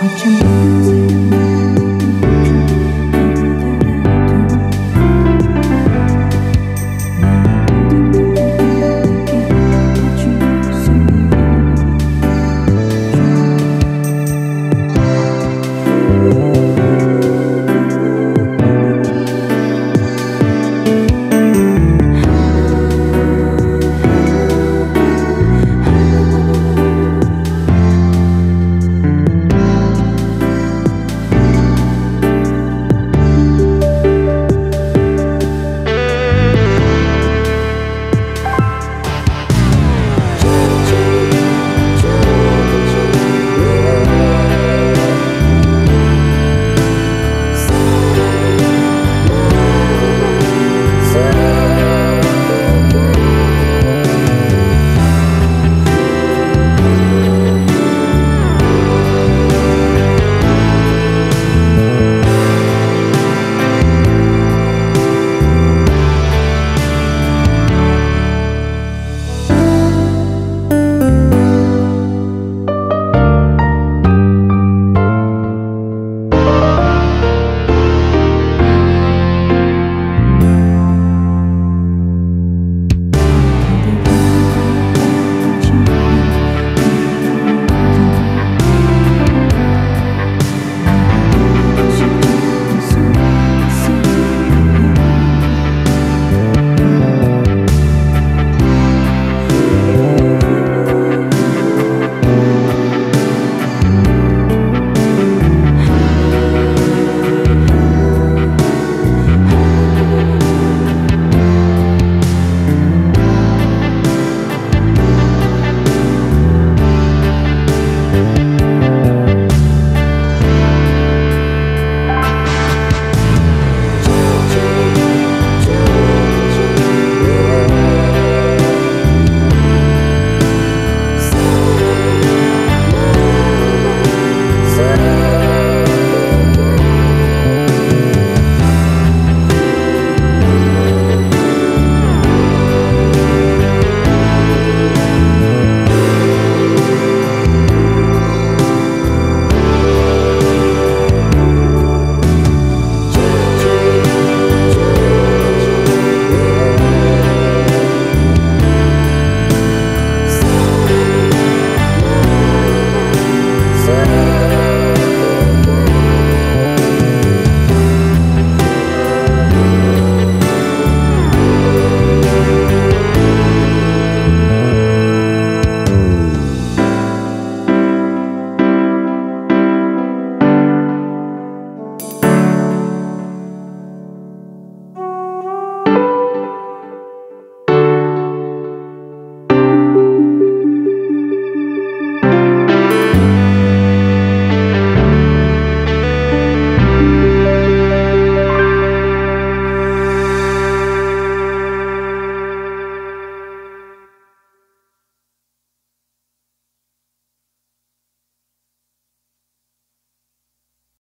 Watch your music.